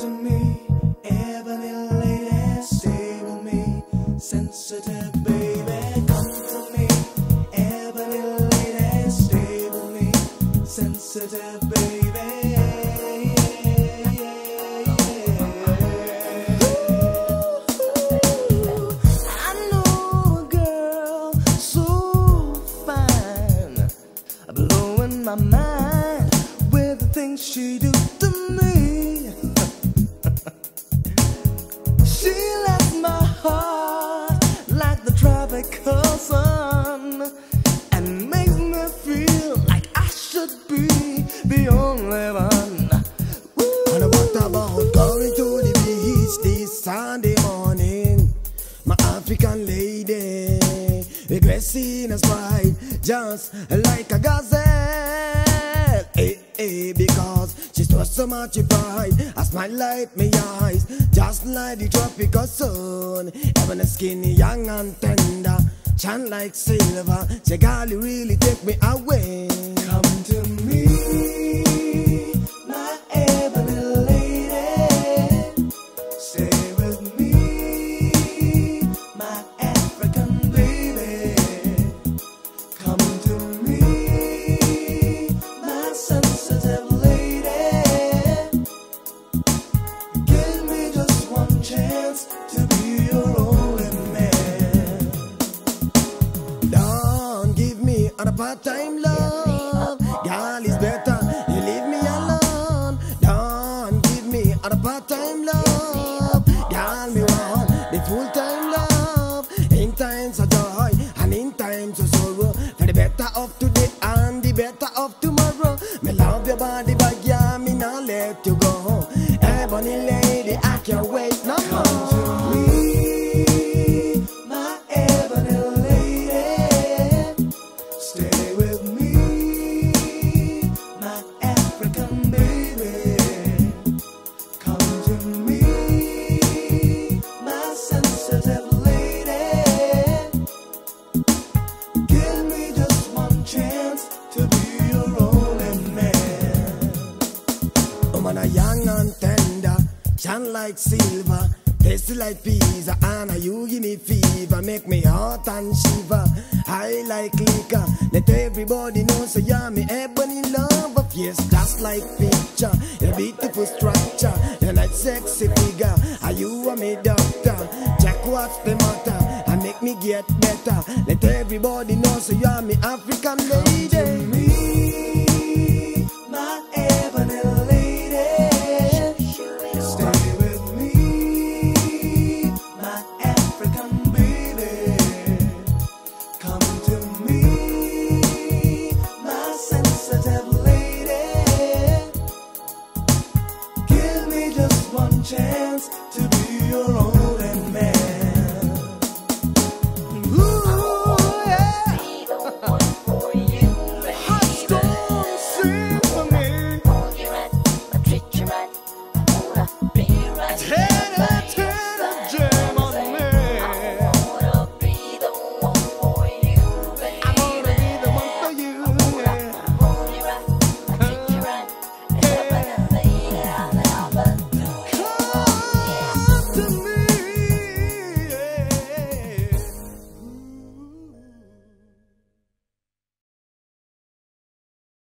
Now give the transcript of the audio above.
to me, ebony lady, stay with me, sensitive baby. Come to me, ebony lady, stay with me, sensitive baby. I know a girl so fine, blowing my mind with the things she do African lady, dressing as bright, just like a gazelle. Hey, hey, because she's just so much bright, I smile like my eyes, just like the tropical sun. Even a skinny, young and tender, shine like silver. She really take me away. Part-time love. Girl is better. You leave me alone. Don't give me a part-time love. Girl, me want the full-time love. In times of joy and in times of sorrow. For the better of today and the better of tomorrow. Me love your body, but yeah, me not let you go. Ebony Young and tender, shine like silver, tasty like pizza, and you give me fever, make me hot and shiver. I like liquor, let everybody know so you're me ebony lover. Yes, just like picture, your beautiful structure, your nice sexy figure. Are you a me doctor? Check what's the matter, and make me get better. Let everybody know so you're me African lady.